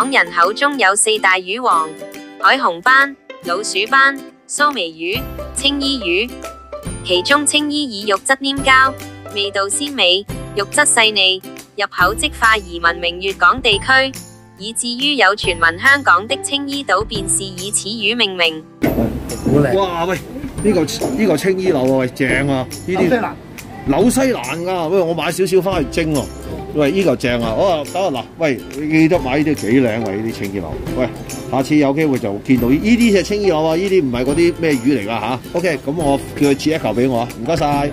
港人口中有四大魚王：海紅斑、老鼠斑、蘇眉魚、青衣魚。其中青衣以肉質黏膠、味道鮮美、肉質細膩、入口即化而聞名粵港地區，以至于有傳聞香港的青衣島便是以此魚命名。哇喂，呢、個呢、个青衣柳啊，喂正啊！呢啲紐西蘭㗎，喂我買少少翻去蒸喎。喂，呢、個正啊！我話等下嗱，喂記得買呢啲幾靚喎，呢啲青衣柳。喂，下次有機會就見到呢啲就青衣柳啊，呢啲唔係嗰啲咩魚嚟㗎吓 OK，咁我叫佢切一嚿俾我，唔該晒。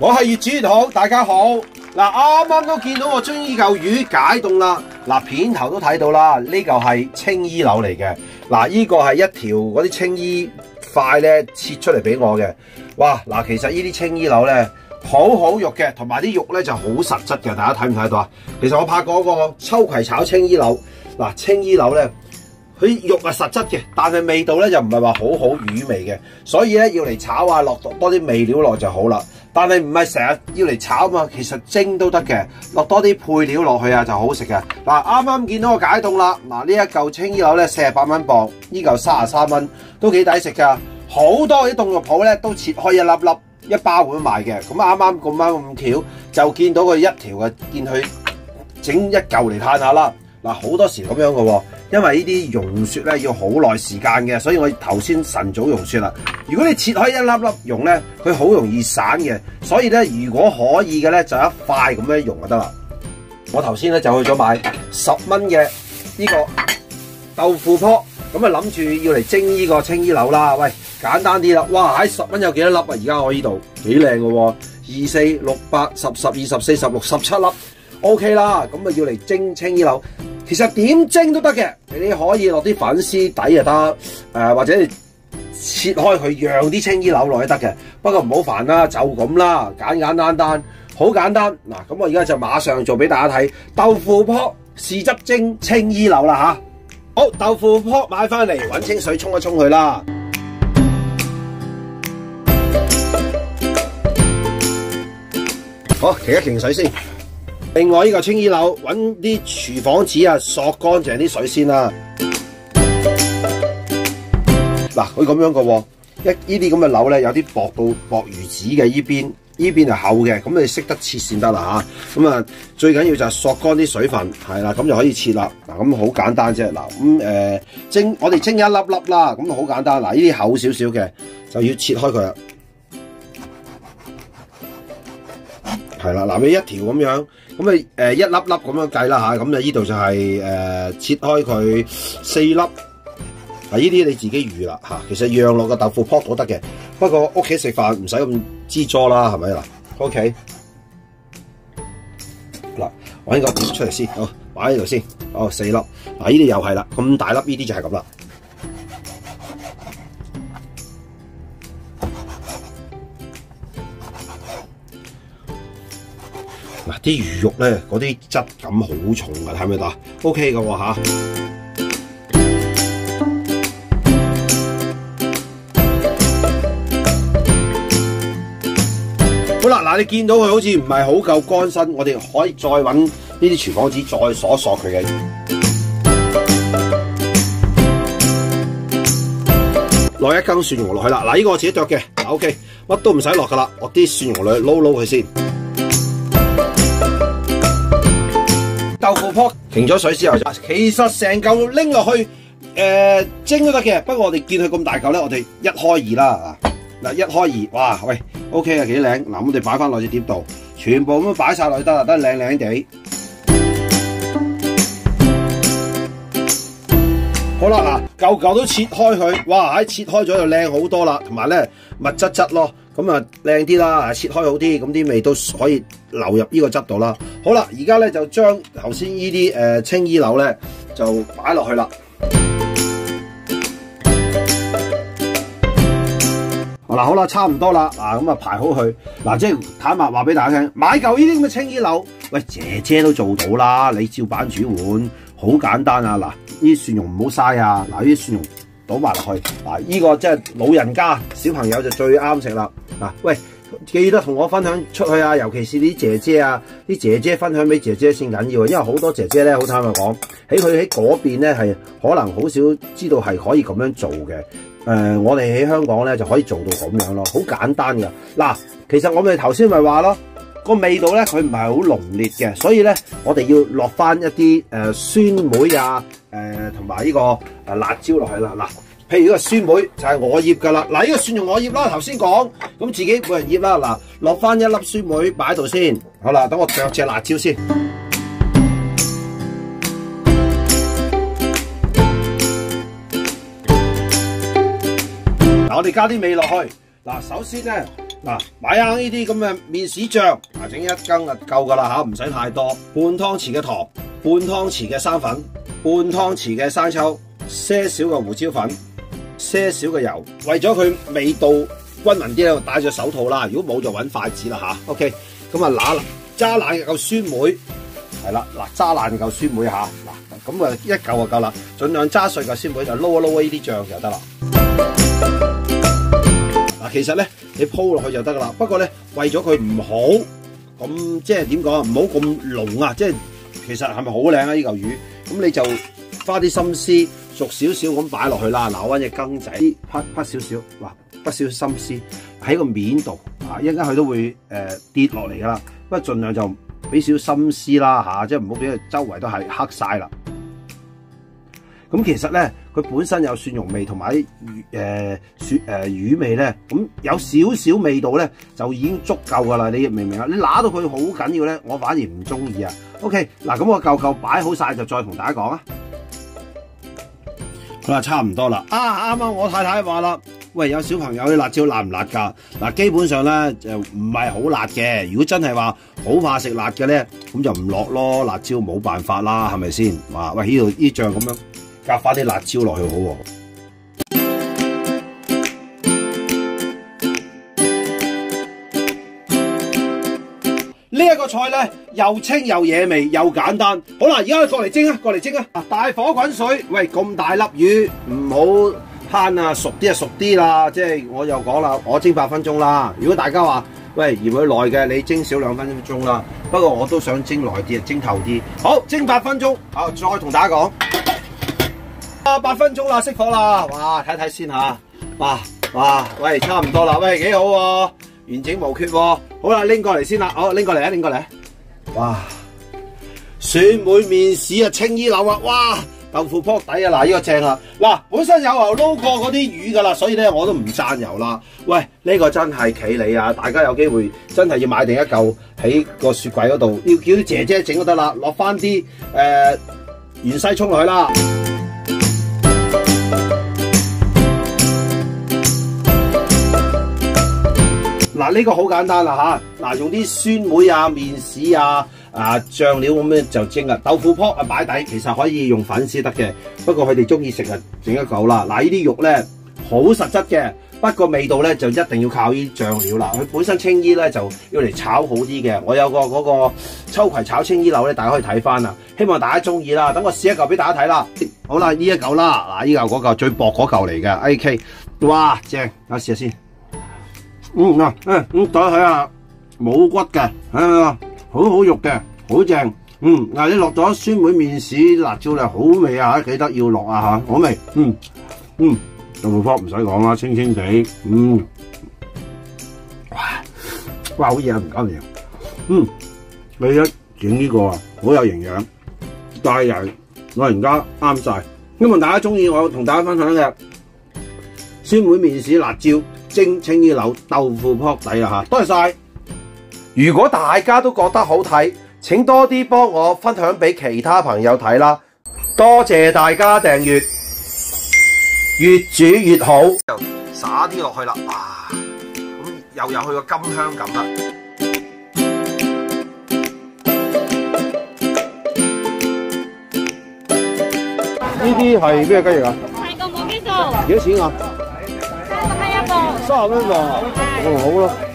我係葉子月好，大家好。嗱，啱啱都見到我將呢嚿魚解凍啦。嗱，片頭都睇到啦，呢嚿係青衣柳嚟嘅。嗱，呢個係一條嗰啲青衣塊咧切出嚟俾我嘅。哇，嗱，其實呢啲青衣柳咧好好肉嘅，同埋啲肉咧就好實質嘅。大家睇唔睇到啊？其實我拍過個秋葵炒青衣柳。嗱，青衣柳咧。佢肉係實質嘅，但係味道咧就唔係話好好魚味嘅，所以咧要嚟炒啊，落多啲味料落就好啦。但係唔係成日要嚟炒嘛，其實蒸都得嘅，落多啲配料落去啊就好食嘅。嗱，啱啱見到個解凍啦，嗱呢一嚿青衣柳咧四十八蚊磅，呢嚿三十三蚊，都幾抵食㗎。好多啲凍肉鋪咧都切開一粒粒一包咁賣嘅，咁啱啱咁啱咁巧就見到佢一條嘅，見佢整一嚿嚟嘆下啦。嗱，好多時咁樣嘅喎。因為呢啲溶雪咧要好耐時間嘅，所以我頭先晨早溶雪啦。如果你切開一粒粒溶咧，佢好容易散嘅，所以咧如果可以嘅咧就一塊咁樣溶就得啦。我頭先咧就去咗買十蚊嘅呢個豆腐泡，咁啊諗住要嚟蒸呢個青衣柳啦。喂，簡單啲啦，哇喺十蚊有幾多粒啊？而家我呢度幾靚嘅喎，二四六八十十二十四十六十七粒，OK 啦。咁啊要嚟蒸青衣柳。其實點蒸都得嘅，你可以落啲粉絲底就得，诶、或者切開佢，让啲青衣柳落去得嘅。不過唔好煩啦，就咁啦，簡簡單單，好簡單。嗱，咁我而家就馬上做俾大家睇豆腐泡豉汁蒸青衣柳啦吓。好，豆腐泡買翻嚟，搵清水沖一沖佢啦。好，停一停水先。另外呢個青衣楼，揾啲廚房紙啊，索乾淨啲水先啦。嗱，佢咁樣嘅，一呢啲咁嘅楼咧，有啲薄到薄如紙嘅，依邊依邊係厚嘅，咁你識得切先得啦吓。咁啊，最緊要就係索乾啲水分，係啦，咁就可以切啦。嗱，咁好簡單啫。嗱，咁誒蒸，我哋蒸一粒粒啦，咁好簡單。嗱，呢啲厚少少嘅就要切開佢啦。系啦，嗱，你一條咁樣，咁你诶一粒粒咁樣計啦吓，咁啊呢度就係、是、誒、呃、切開佢四粒，啊呢啲你自己預啦吓，其實讓落個豆腐泡都得嘅，不過屋企食飯唔使咁支咗啦，係咪嗱？OK，嗱，搵個碟出嚟先，好，擺喺度先，好四粒，嗱呢啲又係啦，咁大粒呢啲就係咁啦。嗱，啲魚肉咧，嗰啲質感好重㗎，睇唔睇到？OK 㗎喎吓。好啦，嗱，你見到佢好似唔係好夠乾身，我哋可以再揾呢啲廚房紙再鎖鎖佢嘅。落一羹蒜蓉落去啦，嗱，呢個我自己剁嘅嗱，OK，乜都唔使落噶啦，落啲蒜蓉落去撈撈佢先。停咗水之後，其实成嚿拎落去诶、蒸都得嘅。不过我哋见佢咁大嚿咧，我哋一开二啦。嗱，一开二，哇，喂，OK 啊，几靓。嗱，我哋摆翻落只碟度，全部咁樣擺晒落去得啦，得靓靓地。好啦，嗱，嚿嚿都切開佢，哇，喺切開咗就靚好多啦，同埋咧密質質咯。咁啊，靚啲啦，切開好啲，咁啲味都可以流入呢個汁度啦。好啦，而家咧就將頭先呢啲誒青衣柳咧就擺落去啦。好啦，好啦，差唔多啦。嗱，咁啊排好佢。嗱，即係坦白話俾大家聽，買嚿呢啲咁嘅青衣柳，喂，姐姐都做到啦。你照版煮碗好簡單啊！嗱，呢啲蒜蓉唔好嘥啊！嗱，呢啲蒜蓉倒埋落去，嗱，呢個即係老人家小朋友就最啱食啦！嗱，喂，記得同我分享出去啊！尤其是啲姐姐啊，啲姐姐分享俾姐姐先緊要啊！因為好多姐姐咧，好坦白講，喺佢喺嗰邊咧係可能好少知道係可以咁樣做嘅。誒、我哋喺香港咧就可以做到咁樣咯，好簡單㗎。嗱，其實我哋頭先咪話咯。個味道咧，佢唔係好濃烈嘅，所以咧，我哋要落翻一啲誒、酸梅啊，誒同埋呢個誒辣椒落去啦。嗱，譬如呢個酸梅就係我醃噶啦，嗱呢個蒜蓉我醃啦，頭先講，咁自己每人醃啦。嗱，落翻一粒酸梅擺喺度先，好啦，等我剁隻辣椒先。嗱，我哋加啲味落去。嗱，首先咧，嗱，買啱呢啲咁嘅面豉醬，嗱，整一羹就夠噶啦吓，唔使太多。半湯匙嘅糖，半湯匙嘅生粉，半湯匙嘅生抽，些少嘅胡椒粉，些少嘅油。為咗佢味道均勻啲咧，戴咗手套啦。如果冇就揾筷子啦吓 OK，咁啊揦揸爛嚿酸梅，係啦，嗱揸爛嚿酸梅吓，嗱咁啊一嚿就夠啦。盡量揸碎嚿酸梅就撈一撈呢啲醬就得啦。嗱，其實咧你鋪落去就得噶啦。不過咧，為咗佢唔好咁即係點講啊，唔好咁濃啊，即係其實係咪好靚啊？呢嚿魚咁你就花啲心思熟少少咁擺落去啦。嗱，我揾隻羹仔，啪啪少少，嗱，不少心思喺個面度啊，一陣間佢都會誒、呃跌落嚟噶啦。不過盡量就俾少心思啦嚇、即係唔好俾佢周圍都係黑晒啦。咁其實咧，佢本身有蒜蓉味同埋魚誒蒜誒魚味咧，咁有少少味道咧就已經足夠噶啦。你明唔明啊？你揦到佢好緊要咧，我反而唔中意啊。OK，嗱咁我嚿嚿擺好晒就再同大家講啊。好啦，差唔多啦。啊，啱啱我太太話啦，喂，有小朋友啲辣椒辣唔辣㗎？嗱，基本上咧就唔係好辣嘅。如果真係話好怕食辣嘅咧，咁就唔落咯。辣椒冇辦法啦，係咪先？哇，喂，呢度呢醬咁樣加翻啲辣椒落去好喎。呢一個菜咧又清又野味又簡單。好啦，而家過嚟蒸啊，過嚟蒸啊！大火滾水，喂，咁大粒魚唔好悭啊，熟啲就熟啲啦。即係我又講啦，我蒸八分鐘啦。如果大家話喂嫌佢耐嘅，你蒸少兩分鐘啦。不過我都想蒸耐啲，蒸透啲。好，蒸八分鐘，啊，再同大家講。八分鐘啦，熄火啦，哇，睇睇先吓，哇哇，喂，差唔多啦，喂，幾好喎、完整無缺喎、好啦，拎過嚟先啦，好，拎過嚟啊，拎過嚟，哇，蒜梅面豉啊，青衣柳啊，哇，豆腐撲底啊，嗱，呢個正啊，嗱，本身有油撈過嗰啲魚噶啦，所以咧我都唔讚油啦，喂，呢、個真係企你啊，大家有機會真係要買定一嚿喺個雪櫃嗰度，要叫啲姐姐整都得啦，落翻啲诶芫茜葱落去啦。嗱，呢個好簡單啦吓，嗱用啲酸梅啊、面豉啊、啊醬料咁樣就蒸啊，豆腐泡啊擺底，其實可以用粉丝得嘅，不過佢哋中意食啊整一嚿啦。嗱呢啲肉咧好實質嘅，不過味道咧就一定要靠呢啲醬料啦。佢本身青衣咧就要嚟炒好啲嘅，我有個嗰個秋葵炒青衣柳咧，大家可以睇翻啊。希望大家中意啦，等我試一嚿俾大家睇啦。好啦，呢一嚿啦，嗱呢嚿嗰嚿最薄嗰嚿嚟嘅，AK，哇正，我試下先。嗯嗱，誒咁睇下，冇骨嘅，啊好好肉嘅，好正。嗯，嗱你落咗酸梅面豉辣椒咧，好味啊！記得要落啊吓，好味。嗯嗯，豆腐泡唔使講啦，清清地。嗯，哇哇好嘢啊，唔搞你。嗯，你一整呢個啊，好有營養，大人老人家啱晒。希望大家中意我同大家分享嘅酸梅面豉辣椒。蒸青衣柳豆腐撲底啦嚇，多謝晒！如果大家都覺得好睇，請多啲幫我分享俾其他朋友睇啦。多謝大家訂閱，越煮越好。灑啲落去啦，啊，咁又有佢個金香感啦。呢啲係咩雞翼啊？泰國冇基數，幾多錢啊？三十蚊一個。三十蚊磅啊？哦，好了。